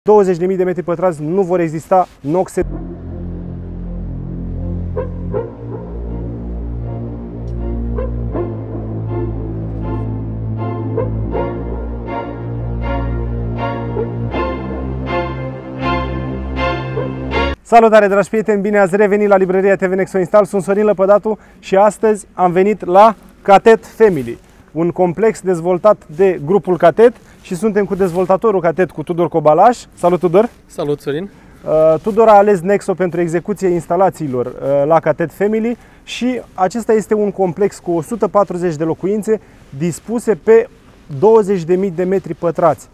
20.000 de metri pătrați nu vor exista noxe. Salutare dragi prieteni, bine ați revenit la librăria TV Nexo Install, sunt Sorin Lăpădatu și astăzi am venit la Catet Family, un complex dezvoltat de grupul Catet și suntem cu dezvoltatorul Catet, cu Tudor Cobalaș. Salut Tudor! Salut Sorin! Uh, Tudor a ales Nexo pentru execuție instalațiilor uh, la Catet Family și acesta este un complex cu 140 de locuințe dispuse pe 20.000 de metri pătrați.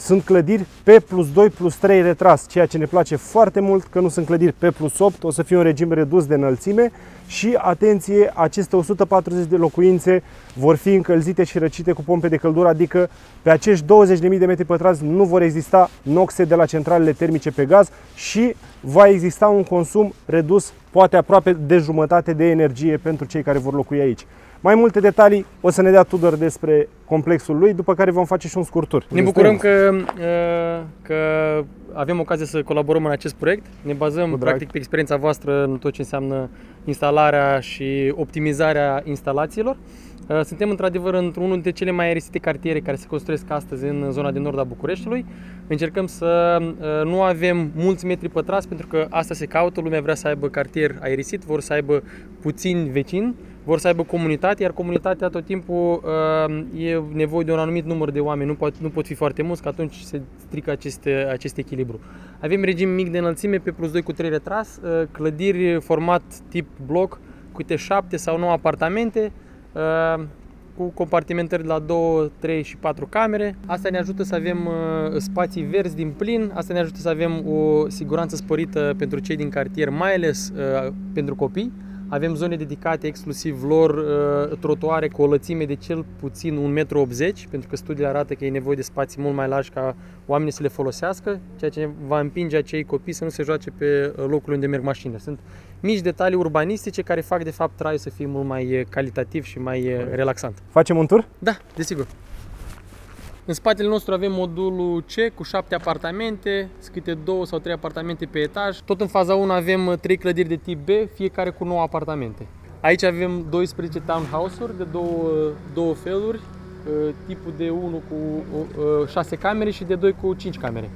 Sunt clădiri P plus 2 plus 3 retras, ceea ce ne place foarte mult că nu sunt clădiri P plus 8, o să fie un regim redus de înălțime și, atenție, aceste 140 de locuințe vor fi încălzite și răcite cu pompe de căldură, adică pe acești 20.000 de metri pătrați nu vor exista noxe de la centralele termice pe gaz și va exista un consum redus, poate aproape de jumătate de energie pentru cei care vor locui aici. Mai multe detalii o să ne dea Tudor despre complexul lui, după care vom face și un scurtur. Ne bucurăm că, uh, că avem ocazia să colaborăm în acest proiect. Ne bazăm practic pe experiența voastră în tot ce înseamnă instalarea și optimizarea instalațiilor. Uh, suntem într-adevăr într-unul dintre cele mai aerisite cartiere care se construiesc astăzi în zona de nord a Bucureștiului. Încercăm să uh, nu avem mulți metri pătrați pentru că asta se caută, lumea vrea să aibă cartier aerisit, vor să aibă puțini vecini vor să aibă comunitate, iar comunitatea tot timpul uh, e nevoie de un anumit număr de oameni, nu pot, nu pot fi foarte mulți, că atunci se strică acest, acest echilibru. Avem regim mic de înălțime pe plus 2 cu 3 retras, uh, clădiri format tip bloc cu câte 7 sau 9 apartamente, uh, cu compartimentări de la 2, 3 și 4 camere. Asta ne ajută să avem spații verzi din plin, asta ne ajută să avem o siguranță sporită pentru cei din cartier, mai ales pentru copii. Avem zone dedicate exclusiv lor, uh, trotuare cu o lățime de cel puțin 1,80 m, pentru că studiile arată că e nevoie de spații mult mai largi ca oamenii să le folosească, ceea ce va împinge acei copii să nu se joace pe uh, locul unde merg mașinile. Sunt mici detalii urbanistice care fac de fapt traiul să fie mult mai uh, calitativ și mai relaxant. Facem un tur? Da, desigur. În spatele nostru avem modulul C cu 7 apartamente, câte 2 sau 3 apartamente pe etaj. Tot în faza 1 avem 3 uh, clădiri de tip B, fiecare cu 9 apartamente. Aici avem 12 townhouse-uri de două, două feluri, uh, tipul de 1 cu 6 uh, camere și de 2 cu 5 camere.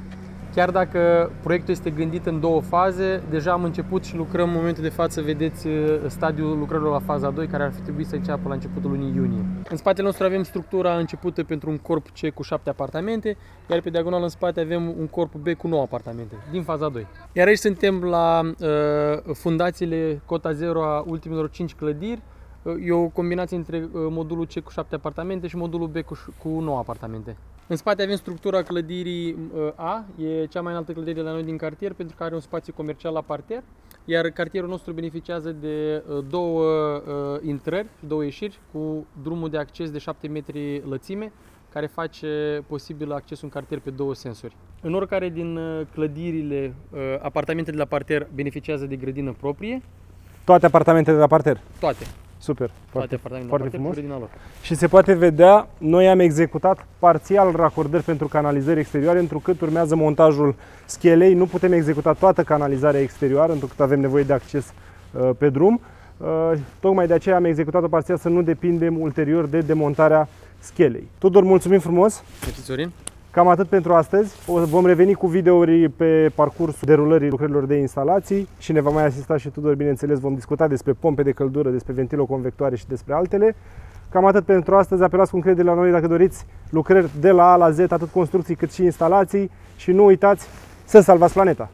Chiar dacă proiectul este gândit în două faze, deja am început și lucrăm în momentul de față, vedeți uh, stadiul lucrărilor la faza 2, care ar fi trebuit să înceapă la începutul lunii iunie. În spatele nostru avem structura începută pentru un corp C cu 7 apartamente, iar pe diagonal în spate avem un corp B cu 9 apartamente, din faza 2. Iar aici suntem la uh, fundațiile cota 0 a ultimelor 5 clădiri, uh, E o combinație între uh, modulul C cu 7 apartamente și modulul B cu, cu 9 apartamente. În spate avem structura clădirii uh, A, e cea mai înaltă clădire de la noi din cartier pentru că are un spațiu comercial la parter, iar cartierul nostru beneficiază de uh, două uh, intrări, două ieșiri cu drumul de acces de 7 metri lățime, care face posibil accesul în cartier pe două sensuri. În oricare din clădirile, apartamentele de la parter beneficiază de grădină proprie. Toate apartamentele de la parter? Toate. Super, foarte, foarte, foarte frumos. Lor. Și se poate vedea, noi am executat parțial racordări pentru canalizări exterioare, întrucât urmează montajul schelei. Nu putem executa toată canalizarea exterioară, întrucât avem nevoie de acces uh, pe drum. Uh, tocmai de aceea am executat-o parțial să nu depindem ulterior de demontarea schelei. Tudor, mulțumim frumos! Mulțumim, Cam atât pentru astăzi. O, vom reveni cu videouri pe parcursul derulării lucrărilor de instalații și ne va mai asista și Tudor, bineînțeles, vom discuta despre pompe de căldură, despre ventiloconvectoare și despre altele. Cam atât pentru astăzi. Apelați cu încredere la noi dacă doriți lucrări de la A la Z, atât construcții cât și instalații și nu uitați să salvați planeta!